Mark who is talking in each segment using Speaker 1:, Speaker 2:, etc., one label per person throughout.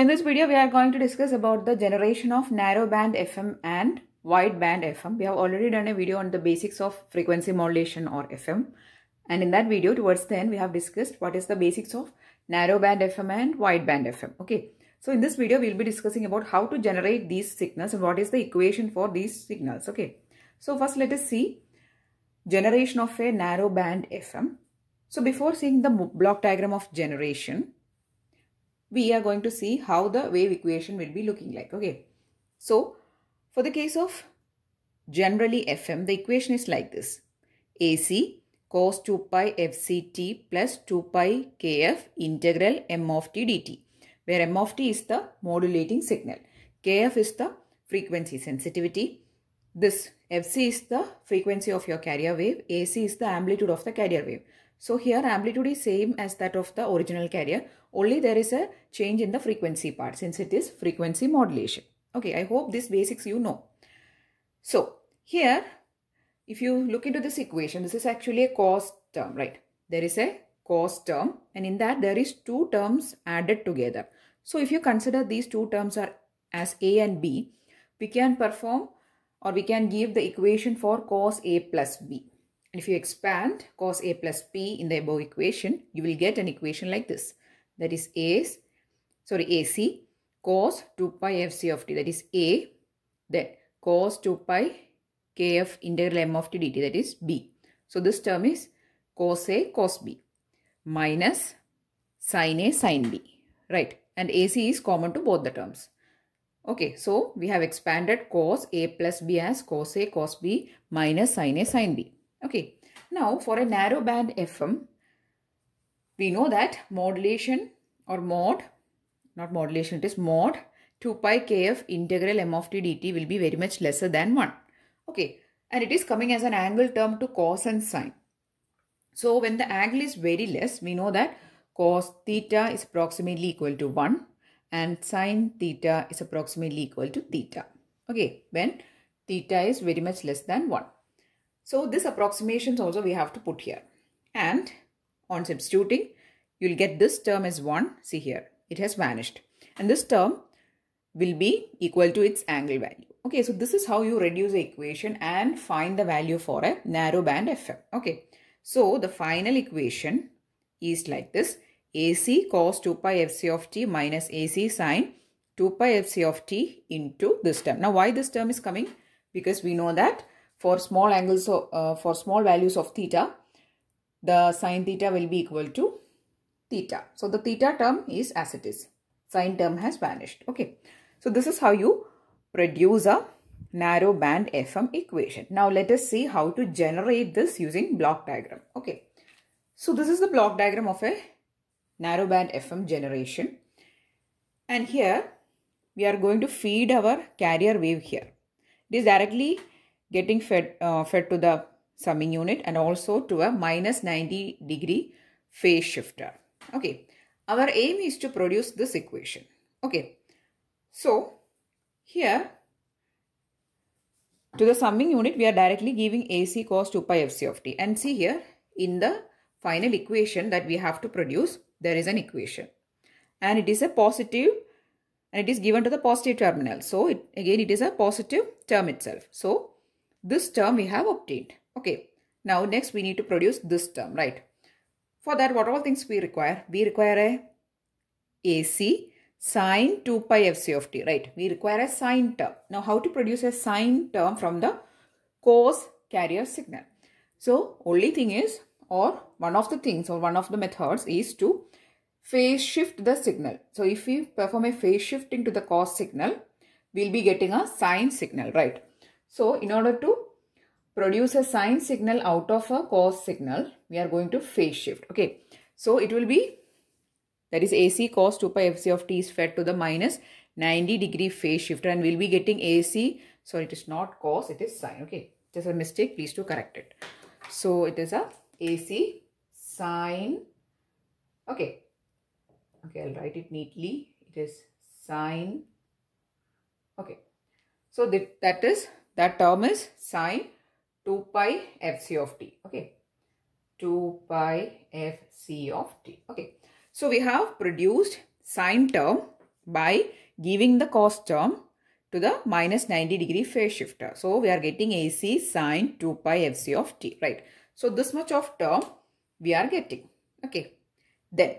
Speaker 1: in this video, we are going to discuss about the generation of narrowband FM and wideband FM. We have already done a video on the basics of frequency modulation or FM. And in that video, towards the end, we have discussed what is the basics of narrowband FM and wideband FM. Okay. So in this video, we'll be discussing about how to generate these signals and what is the equation for these signals. Okay. So first let us see generation of a narrowband FM. So before seeing the block diagram of generation, we are going to see how the wave equation will be looking like. Okay. So for the case of generally FM, the equation is like this. AC cos 2 pi fct plus 2 pi kf integral m of t dt where m of t is the modulating signal. kf is the frequency sensitivity. This fc is the frequency of your carrier wave. ac is the amplitude of the carrier wave. So here amplitude is same as that of the original carrier. Only there is a change in the frequency part since it is frequency modulation. Okay, I hope this basics you know. So here, if you look into this equation, this is actually a cos term, right? There is a cos term and in that there is two terms added together. So if you consider these two terms are as A and B, we can perform or we can give the equation for cos A plus B. And if you expand cos A plus B in the above equation, you will get an equation like this. That is A, sorry, AC cos 2 pi fc of t. That is A. Then cos 2 pi kf integral m of t dt. That is B. So this term is cos A cos B minus sin A sin B. Right. And AC is common to both the terms. Okay, so we have expanded cos A plus B as cos A cos B minus sin A sin B. Okay. Now for a narrow band FM, we know that modulation or mod, not modulation, it is mod 2 pi kf integral m of t dt will be very much lesser than 1. Okay. And it is coming as an angle term to cos and sine. So when the angle is very less, we know that cos theta is approximately equal to 1 and sine theta is approximately equal to theta. Okay. When theta is very much less than 1. So this approximations also we have to put here. And on substituting, you'll get this term as 1. See here, it has vanished. And this term will be equal to its angle value. Okay, so this is how you reduce the equation and find the value for a narrow band FM. Okay, so the final equation is like this. AC cos 2 pi fc of t minus AC sine 2 pi fc of t into this term. Now, why this term is coming? Because we know that for small angles of, uh, for small values of theta, the sine theta will be equal to theta. So the theta term is as it is. Sine term has vanished. Okay. So this is how you produce a narrow band FM equation. Now let us see how to generate this using block diagram. Okay. So this is the block diagram of a narrow band FM generation. And here we are going to feed our carrier wave here. It is directly getting fed, uh, fed to the summing unit and also to a minus 90 degree phase shifter. Okay, our aim is to produce this equation. Okay, so here to the summing unit we are directly giving AC cos 2 pi fc of t and see here in the final equation that we have to produce there is an equation and it is a positive and it is given to the positive terminal. So it, again it is a positive term itself. So this term we have obtained. Okay. Now next we need to produce this term, right? For that what all things we require? We require a AC sine 2 pi fc of t, right? We require a sine term. Now how to produce a sine term from the cos carrier signal? So only thing is or one of the things or one of the methods is to phase shift the signal. So if we perform a phase shifting to the cos signal, we'll be getting a sine signal, right? So in order to produce a sine signal out of a cos signal, we are going to phase shift. Okay. So it will be, that is AC cos 2 pi fc of t is fed to the minus 90 degree phase shifter and we'll be getting AC, sorry it is not cos, it is sine. Okay. Is a mistake, please to correct it. So it is a AC sine, okay. Okay, I'll write it neatly. It is sine, okay. So that, that is that term is sine 2 pi fc of t. Okay. 2 pi fc of t. Okay. So we have produced sine term by giving the cos term to the minus 90 degree phase shifter. So we are getting AC sine 2 pi fc of t, right? So this much of term we are getting, okay? Then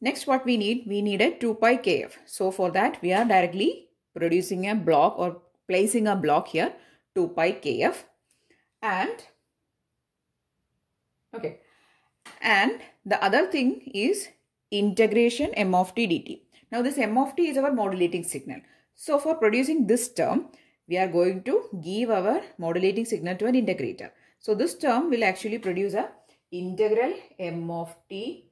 Speaker 1: next what we need, we need a 2 pi kf. So for that we are directly producing a block or placing a block here 2 pi kf and okay and the other thing is integration m of t dt. Now this m of t is our modulating signal. So for producing this term, we are going to give our modulating signal to an integrator. So this term will actually produce a integral m of t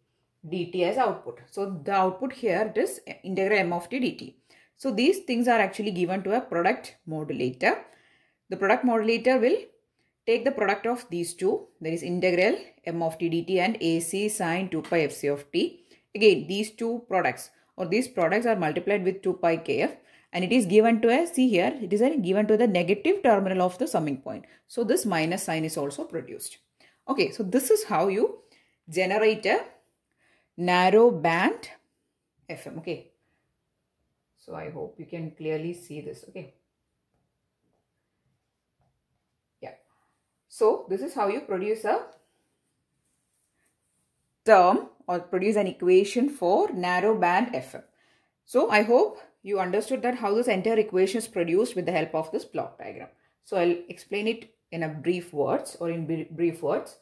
Speaker 1: dt as output. So the output here is integral m of t dt. So these things are actually given to a product modulator. The product modulator will take the product of these two that is integral m of t dt and ac sine 2 pi fc of t. Again these two products or these products are multiplied with 2 pi kf and it is given to a see here it is given to the negative terminal of the summing point. So this minus sign is also produced. Okay so this is how you generate a narrow band FM. Okay. So I hope you can clearly see this. Okay. So this is how you produce a term or produce an equation for narrow band FM. So I hope you understood that how this entire equation is produced with the help of this block diagram. So I'll explain it in a brief words or in brief words.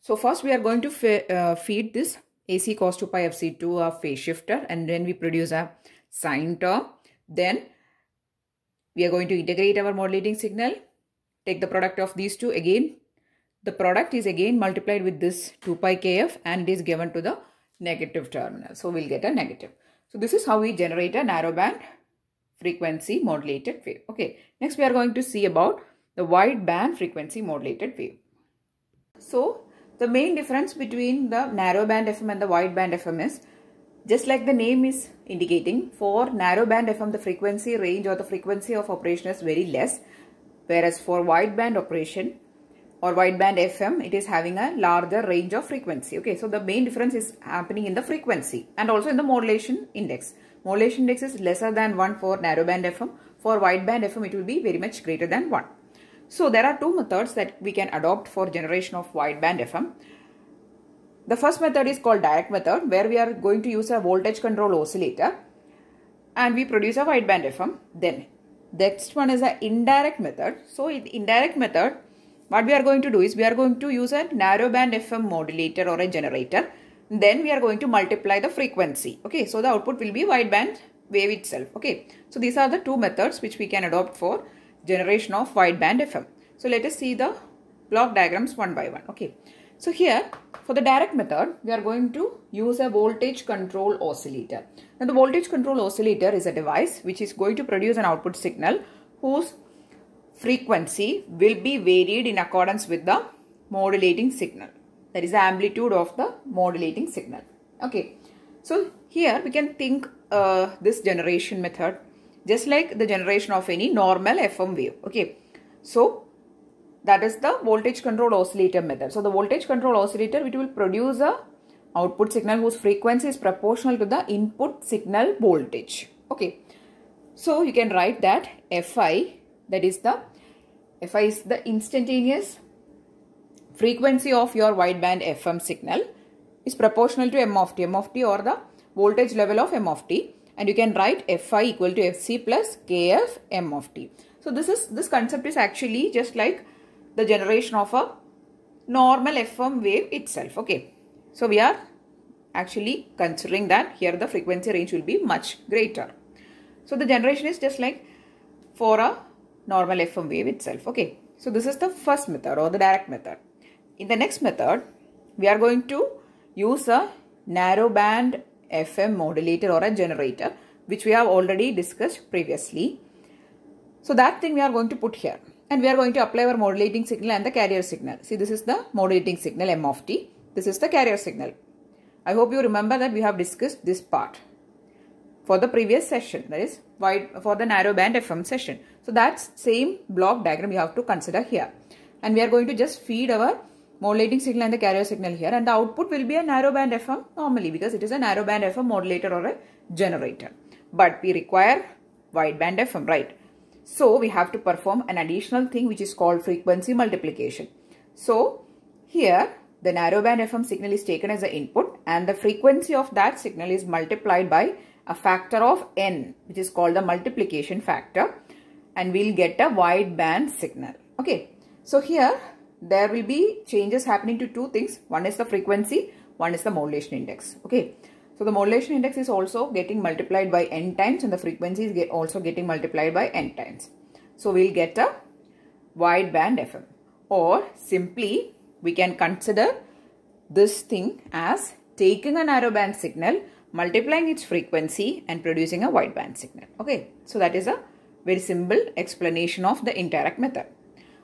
Speaker 1: So first we are going to uh, feed this AC cos 2 pi FC to a phase shifter and then we produce a sine term. Then we are going to integrate our modulating signal, take the product of these two again. The product is again multiplied with this 2 pi kf and is given to the negative terminal. So we'll get a negative. So this is how we generate a narrowband frequency modulated wave. Okay, next we are going to see about the wide band frequency modulated wave. So the main difference between the narrowband FM and the wideband FM is just like the name is indicating for narrowband FM the frequency range or the frequency of operation is very less whereas for wideband operation or wideband FM, it is having a larger range of frequency. Okay, so the main difference is happening in the frequency and also in the modulation index. Modulation index is lesser than 1 for narrowband FM. For wideband FM, it will be very much greater than 1. So there are two methods that we can adopt for generation of wideband FM. The first method is called direct method where we are going to use a voltage control oscillator and we produce a wideband FM. Then next one is an indirect method. So in indirect method, what we are going to do is we are going to use a narrowband FM modulator or a generator. Then we are going to multiply the frequency. Okay, so the output will be wideband wave itself. Okay, so these are the two methods which we can adopt for generation of wideband FM. So let us see the block diagrams one by one. Okay, so here for the direct method, we are going to use a voltage control oscillator. Now the voltage control oscillator is a device which is going to produce an output signal whose frequency will be varied in accordance with the modulating signal. That is the amplitude of the modulating signal. Okay. So here we can think uh, this generation method just like the generation of any normal FM wave. Okay. So that is the voltage control oscillator method. So the voltage control oscillator it will produce a output signal whose frequency is proportional to the input signal voltage. Okay. So you can write that Fi that is the Fi is the instantaneous frequency of your wideband FM signal is proportional to m of t, m of t or the voltage level of m of t and you can write Fi equal to Fc plus Kf m of t. So this is this concept is actually just like the generation of a normal FM wave itself. Okay. So we are actually considering that here the frequency range will be much greater. So the generation is just like for a normal FM wave itself. Okay. So this is the first method or the direct method. In the next method, we are going to use a narrowband FM modulator or a generator which we have already discussed previously. So that thing we are going to put here and we are going to apply our modulating signal and the carrier signal. See this is the modulating signal M of t. This is the carrier signal. I hope you remember that we have discussed this part for the previous session that is wide for the narrow band FM session. So that's same block diagram you have to consider here. And we are going to just feed our modulating signal and the carrier signal here and the output will be a narrow band FM normally because it is a narrow band FM modulator or a generator. but we require wideband FM, right? So we have to perform an additional thing which is called frequency multiplication. So here the narrowband FM signal is taken as the input and the frequency of that signal is multiplied by a factor of n which is called the multiplication factor and we'll get a wideband signal. Okay. So here there will be changes happening to two things. One is the frequency, one is the modulation index. Okay. So the modulation index is also getting multiplied by n times and the frequency is get also getting multiplied by n times. So we'll get a wideband FM or simply we can consider this thing as taking a narrowband signal, multiplying its frequency and producing a wideband signal. Okay, so that is a very simple explanation of the indirect method.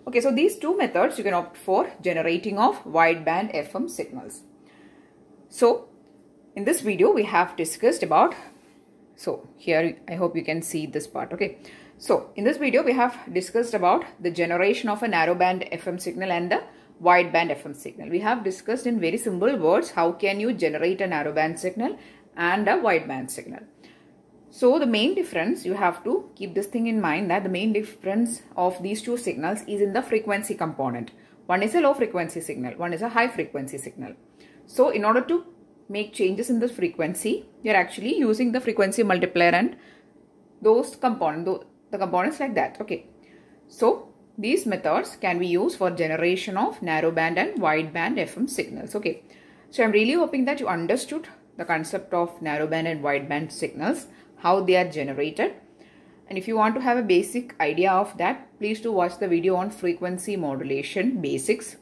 Speaker 1: Okay, so these two methods you can opt for generating of wideband FM signals. So, in this video we have discussed about, so here I hope you can see this part, okay. So, in this video we have discussed about the generation of a narrowband FM signal and the wideband FM signal. We have discussed in very simple words how can you generate a narrowband signal and a wideband signal. So the main difference, you have to keep this thing in mind that the main difference of these two signals is in the frequency component. One is a low frequency signal, one is a high frequency signal. So in order to make changes in the frequency, you're actually using the frequency multiplier and those components, the components like that. Okay. So these methods can be used for generation of narrowband and wideband FM signals. Okay. So I'm really hoping that you understood the concept of narrowband and wideband signals how they are generated. And if you want to have a basic idea of that, please do watch the video on frequency modulation basics.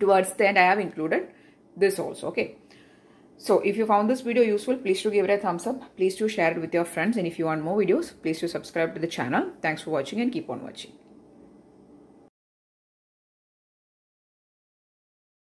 Speaker 1: Towards the end, I have included this also, okay. So if you found this video useful, please do give it a thumbs up. Please do share it with your friends. And if you want more videos, please do subscribe to the channel. Thanks for watching and keep on watching.